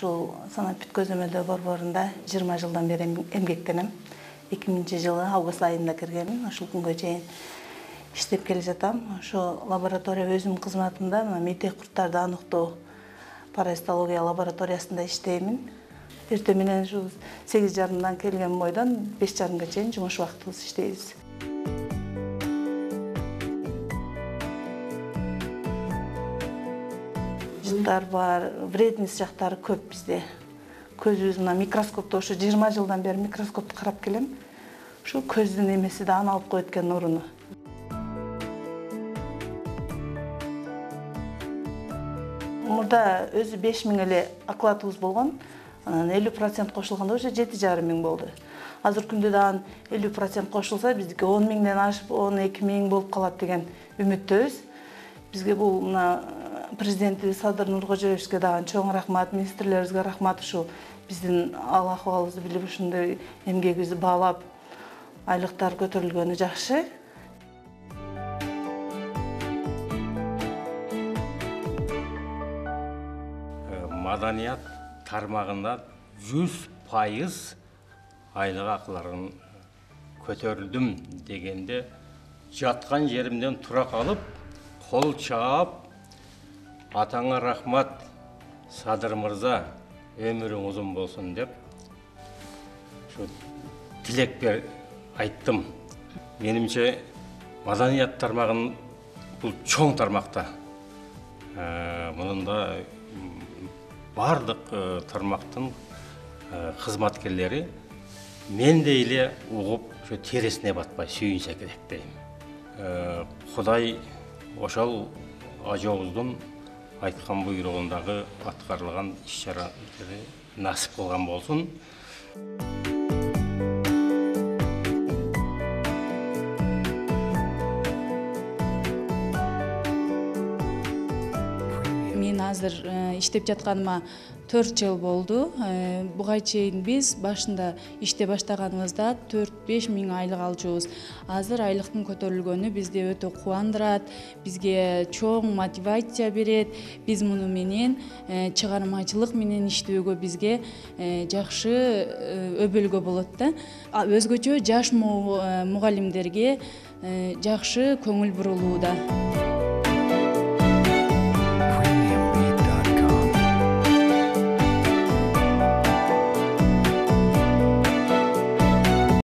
ушул санат бүт көзөмөлдөө борборунда жыйырма жылдан бери эмгектенем. Эки миңинчи жылы август айында киргенмин ушул күнгө чейин иштеп келе жатам. Ошо лаборатория өзүмдүн кызматымда мына мийтек курттарды аныктоо паразитология лабораториясында иштеймин эртең менен ушул сегиз жарымдан келген бойдон беш жарымга чейин жумуш убактыбыз иштейбиз жыттар бар вредность жактары көп бизде көзүбүз мына микроскопту ошо жыйырма жылдан бери микроскопту карап келем. Ушул көздүн эмеси да аны алып коет экен нуруну мурда өзү беш миң эле окладыбыз болгон анан элүү процент кошулганда уже жети жарым миң болду. Азыркы күндө дагы элүү процент кошулса биздики он миңден ашып он эки миң болуп калат деген бизге бул мына президентибиз садыр нуркожоевичке дагы чоң рахмат министрлерибизге рахмат ушул биздин ал акыбалыбызды билип ушундай эмгегибизди баалап айлыктар көтөрүлгөнү жакшы. Маданият тармагында жүз пайыз айлық ақыларын көтерілдім дегенде жатқан жерімден тұра қалып қол чаап атаңа рахмат садыр мырза өмірің ұзын болсын деп шу тілек бер айттым. Менімше маданият тармағын бұл чоң тармақта. Мұнында барлық тармақтың қызматкерлері мендей эле угуп ошо тересине батпай сүйүнсө керек дейм кудай ошол ажообуздун айткан буйругундагы аткарылган иш чаралары насип кылган болсун азыр иштеп жатканыма төрт жыл болду. Буга чейин биз башында иште баштаганыбызда төрт беш миң айлык алчубуз. Азыр айлыктын көтөрүлгөнү бизди өтө кубандырат бизге чоң мотивация берет. Биз муну менен чыгармачылык менен иштөөгө бизге жакшы өбөлгө болот да. Өзгөчө жаш мугалимдерге жакшы көңүл бурулууда